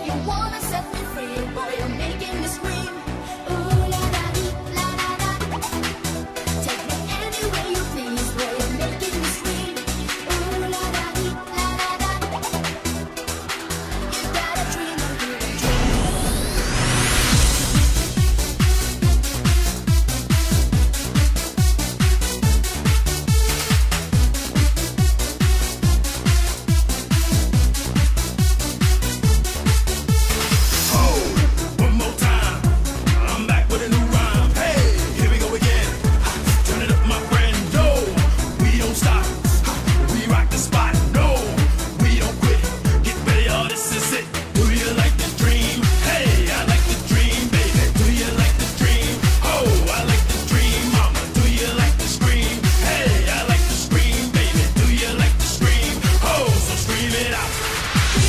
If you wanna set me free. give it up.